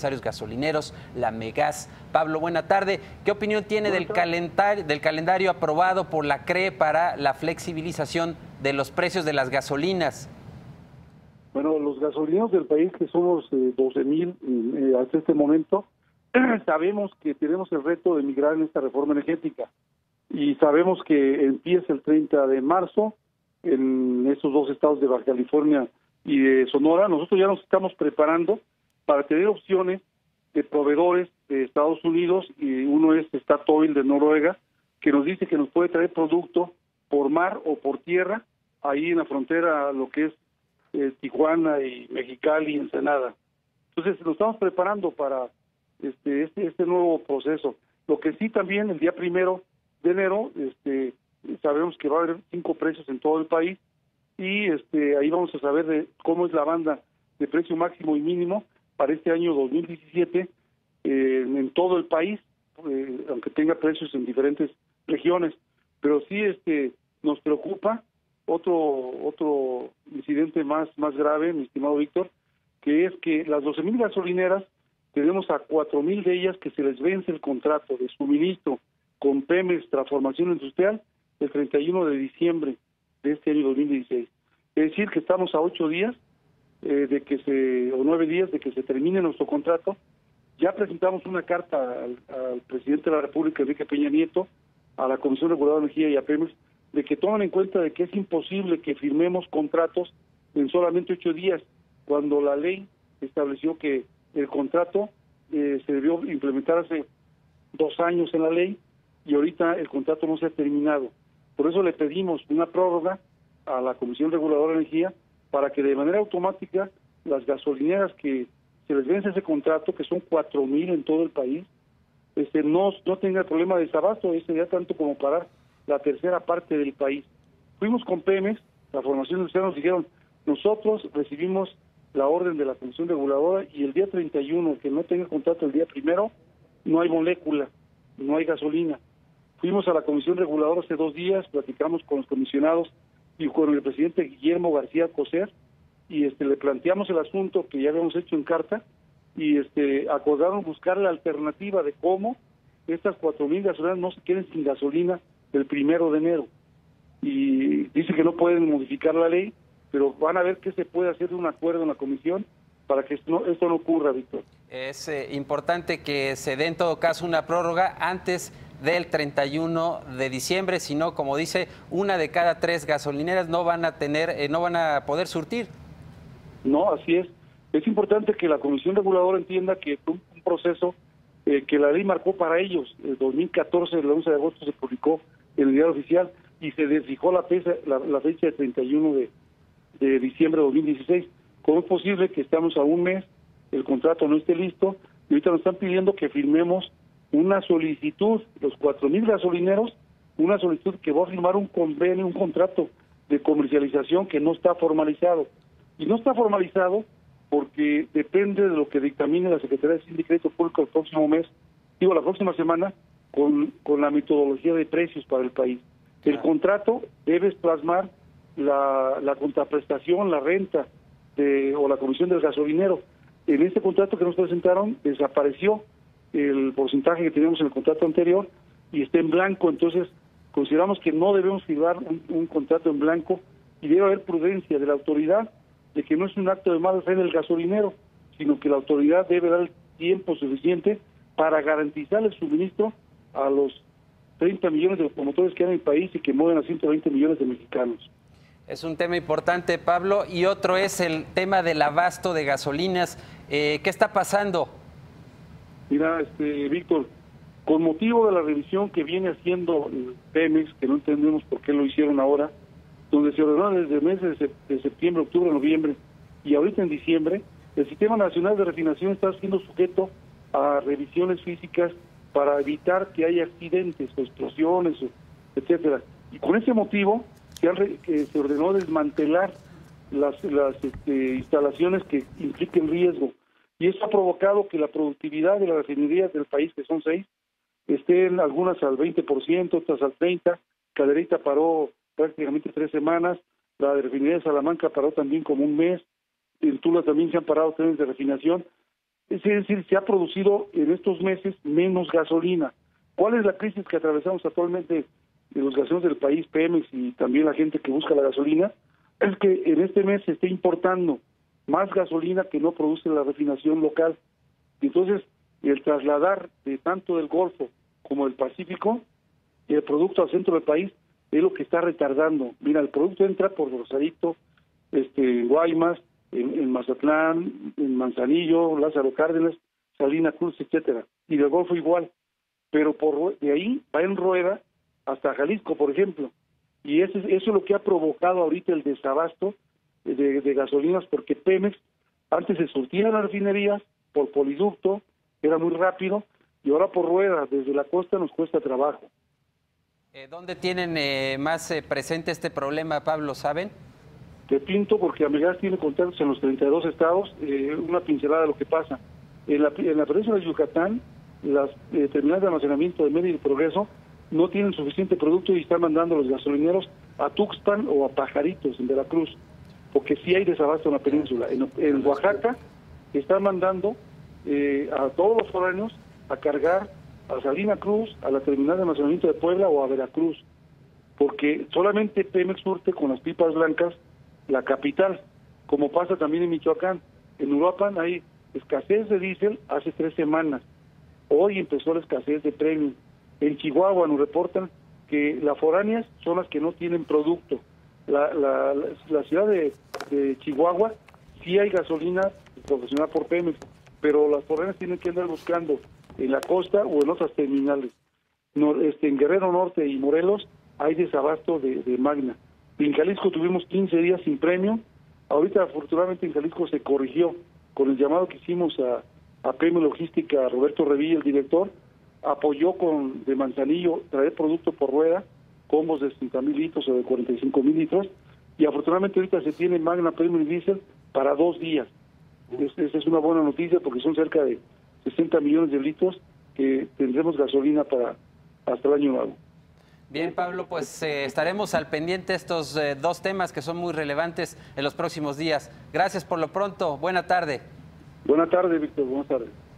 empresarios gasolineros, la Megas. Pablo, buena tarde. ¿Qué opinión tiene del calendario, del calendario aprobado por la CRE para la flexibilización de los precios de las gasolinas? Bueno, los gasolineros del país, que somos 12 mil eh, hasta este momento, sabemos que tenemos el reto de migrar en esta reforma energética y sabemos que empieza el 30 de marzo en estos dos estados de Baja California y de Sonora. Nosotros ya nos estamos preparando para tener opciones de proveedores de Estados Unidos y uno es Statoil de Noruega que nos dice que nos puede traer producto por mar o por tierra ahí en la frontera lo que es eh, Tijuana y Mexicali y Ensenada. Entonces nos estamos preparando para este, este este nuevo proceso. Lo que sí también el día primero de enero este sabemos que va a haber cinco precios en todo el país y este ahí vamos a saber de cómo es la banda de precio máximo y mínimo para este año 2017 eh, en todo el país, eh, aunque tenga precios en diferentes regiones. Pero sí este nos preocupa otro otro incidente más más grave, mi estimado Víctor, que es que las 12.000 gasolineras tenemos a 4.000 de ellas que se les vence el contrato de suministro con Pemex Transformación Industrial el 31 de diciembre de este año 2016. Es decir, que estamos a ocho días eh, de que se, o nueve días de que se termine nuestro contrato. Ya presentamos una carta al, presidente de la República, Enrique Peña Nieto, a la Comisión Reguladora de Energía y a Pemex, de que tomen en cuenta de que es imposible que firmemos contratos en solamente ocho días, cuando la ley estableció que el contrato eh, se debió implementar hace dos años en la ley y ahorita el contrato no se ha terminado. Por eso le pedimos una prórroga a la Comisión Reguladora de Energía para que de manera automática las gasolineras que se les vence ese contrato, que son cuatro mil en todo el país, este, no, no tenga problema de desabasto, ese sería tanto como para la tercera parte del país. Fuimos con Pemex, la formación industrial nos dijeron, nosotros recibimos la orden de la Comisión Reguladora y el día 31, que no tenga contrato el día primero, no hay molécula, no hay gasolina. Fuimos a la Comisión Reguladora hace dos días, platicamos con los comisionados y con el presidente Guillermo García Coser y este le planteamos el asunto que ya habíamos hecho en carta y este acordaron buscar la alternativa de cómo estas cuatro mil gasolinas no se queden sin gasolina el primero de enero y dice que no pueden modificar la ley pero van a ver qué se puede hacer de un acuerdo en la comisión para que esto no, esto no ocurra, Víctor. Es eh, importante que se dé en todo caso una prórroga antes del 31 de diciembre, si no, como dice, una de cada tres gasolineras no van a tener, eh, no van a poder surtir. No, así es. Es importante que la Comisión Reguladora entienda que un, un proceso eh, que la ley marcó para ellos. El 2014, el 11 de agosto, se publicó en el diario oficial y se desfijó la, la, fecha de 31 de, de diciembre de 2016. ¿Cómo es posible que estamos a un mes, el contrato no esté listo y ahorita nos están pidiendo que firmemos una solicitud, los cuatro mil gasolineros, una solicitud que va a firmar un convenio, un contrato de comercialización que no está formalizado. Y no está formalizado porque depende de lo que dictamine la Secretaría de Sindicato Público el próximo mes, digo la próxima semana, con, con la metodología de precios para el país. El contrato debe plasmar la, la contraprestación, la renta de, o la comisión del gasolinero. En este contrato que nos presentaron desapareció el porcentaje que teníamos en el contrato anterior y está en blanco, entonces consideramos que no debemos firmar un, contrato en blanco y debe haber prudencia de la autoridad de que no es un acto de mala fe del gasolinero, sino que la autoridad debe dar tiempo suficiente para garantizar el suministro a los 30 millones de automotores que hay en el país y que mueven a 120 millones de mexicanos. Es un tema importante, Pablo, y otro es el tema del abasto de gasolinas. Eh, ¿Qué está pasando? Mira, este, Víctor, con motivo de la revisión que viene haciendo Pemex, que no entendemos por qué lo hicieron ahora, donde se ordenó desde meses de septiembre, octubre, noviembre y ahorita en diciembre, el Sistema Nacional de Refinación está siendo sujeto a revisiones físicas para evitar que haya accidentes o explosiones, etcétera. Y con ese motivo se, se ordenó desmantelar las, las este, instalaciones que impliquen riesgo y eso ha provocado que la productividad de las refinerías del país, que son seis, estén algunas al 20%, otras al 30%, Cadereyta paró prácticamente tres semanas, la de refinería de Salamanca paró también como un mes, en Tula también se han parado trenes de refinación, Es decir, se ha producido en estos meses menos gasolina. ¿Cuál es la crisis que atravesamos actualmente de los gasolineros del país, Pemex y también la gente que busca la gasolina? Es que en este mes se está importando más gasolina que no produce la refinación local. Entonces, el trasladar de tanto del Golfo como del Pacífico el producto al centro del país es lo que está retardando. Mira, el producto entra por Rosarito, este, Guaymas, en, Mazatlán, en Manzanillo, Lázaro Cárdenas, Salina Cruz, etcétera, y del Golfo igual. Pero por de ahí va en rueda hasta Jalisco, por ejemplo. Y eso, eso es lo que ha provocado ahorita el desabasto de, de gasolinas, porque Pemex antes se surtía las refinerías por poliducto, era muy rápido, y ahora por rueda desde la costa nos cuesta trabajo. Eh, ¿Dónde tienen eh, más eh, presente este problema, Pablo? ¿Saben? Te pinto porque Amigas tiene contactos en los 32 estados, una pincelada de lo que pasa. En la, en la provincia de Yucatán, las terminales de almacenamiento de Medio y Progreso no tienen suficiente producto y están mandando los gasolineros a Tuxpan o a Pajaritos, en Veracruz, porque sí hay desabasto en la península. En, en Oaxaca están mandando a todos los foráneos a cargar a Salina Cruz, a la terminal de almacenamiento de Puebla o a Veracruz, porque solamente Pemex surte con las pipas blancas la capital, como pasa también en Michoacán. En Uruapan hay escasez de diésel hace tres semanas. Hoy empezó la escasez de premium. En Chihuahua nos reportan que las foráneas son las que no tienen producto. La, la, ciudad de, Chihuahua sí hay gasolina profesional por Pemex, pero las foráneas tienen que andar buscando en la costa o en otras terminales. este, en Guerrero Norte y Morelos hay desabasto de, Magna. En Jalisco tuvimos 15 días sin premio. Ahorita, afortunadamente, en Jalisco se corrigió con el llamado que hicimos a, a Premio Logística, Roberto Revilla, el director, apoyó con de Manzanillo traer producto por rueda, combos de 60 mil litros o de 45 mil litros, y afortunadamente ahorita se tiene Magna Premium Diesel para dos días. Esa es una buena noticia porque son cerca de 60 millones de litros que tendremos gasolina para hasta el año nuevo. Bien, Pablo, pues eh, estaremos al pendiente de estos eh, dos temas que son muy relevantes en los próximos días. Gracias por lo pronto. Buena tarde. Buena tarde, Víctor. Buenas tardes.